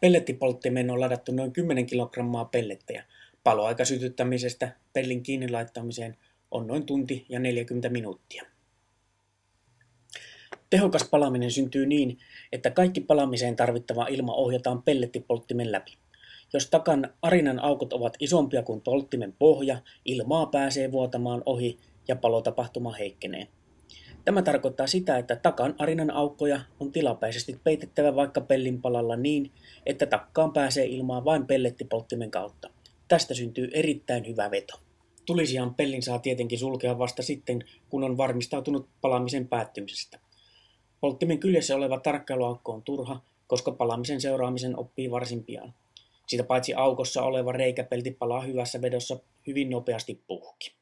Pellettipolttimeen on ladattu noin 10 kilogrammaa pellettejä. Paloaika sytyttämisestä pellin kiinni laittamiseen on noin tunti ja 40 minuuttia. Tehokas palaminen syntyy niin, että kaikki palamiseen tarvittava ilma ohjataan pellettipolttimen läpi. Jos takan arinan aukot ovat isompia kuin polttimen pohja, ilmaa pääsee vuotamaan ohi ja palotapahtuma heikkenee. Tämä tarkoittaa sitä, että takan arinan aukkoja on tilapäisesti peitettävä vaikka pellin palalla niin, että takkaan pääsee ilmaa vain pellettipolttimen kautta. Tästä syntyy erittäin hyvä veto. Tulisihan pellin saa tietenkin sulkea vasta sitten, kun on varmistautunut palamisen päättymisestä. Polttimen kyljessä oleva tarkkailuaukko on turha, koska palamisen seuraamisen oppii varsin pian. Sitä paitsi aukossa oleva reikäpelti palaa hyvässä vedossa hyvin nopeasti puhki.